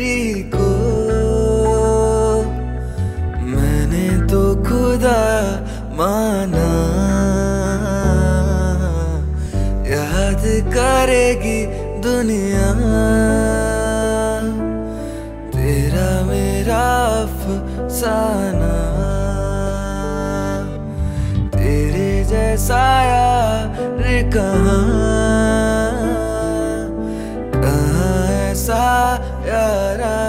यारी को। मैंने तो खुदा माना। याद करेगी दुनिया। तेरा मेरा अफसाना। तेरे जैसा यार कहाँ yeah, yeah.